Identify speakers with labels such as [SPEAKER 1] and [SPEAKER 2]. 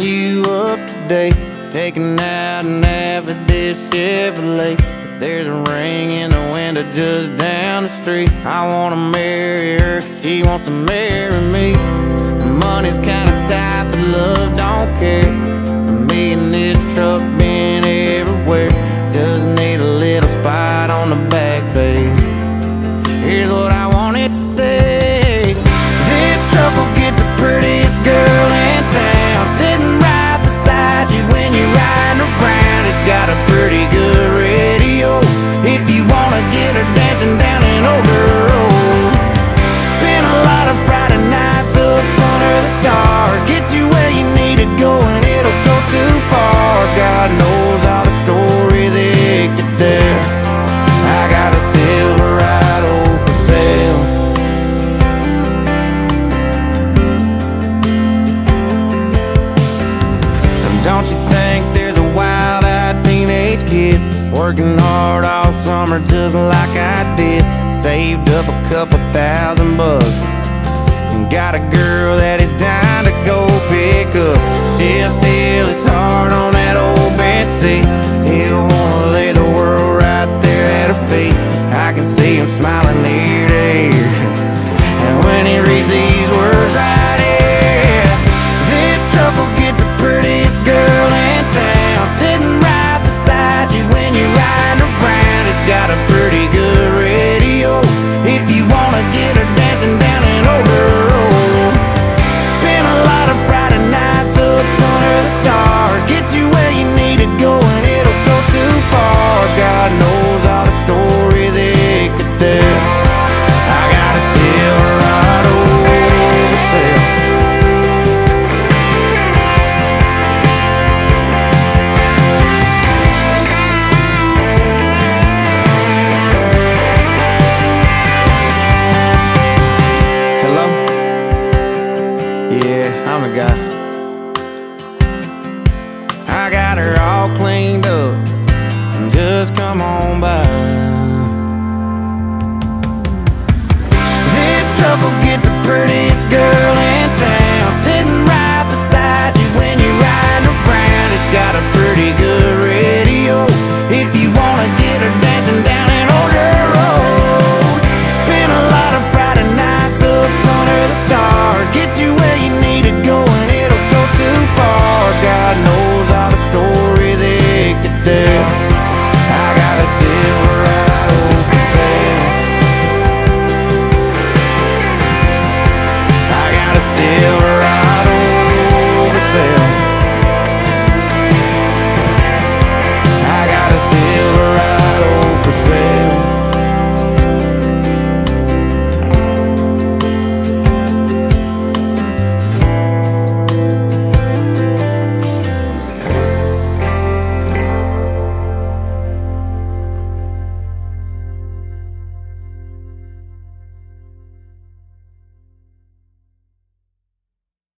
[SPEAKER 1] you up today. Taking out an Avidit Chevrolet. But There's a ring in the window just down the street. I wanna marry her, she wants to marry me. Money's kinda tight, but love don't care. Me and this truck Working hard all summer just like I did. Saved up a couple thousand bucks. And got a girl that is dying to go pick up. forgot. I got her all cleaned up and just come on by. This tup'll get the prettiest girl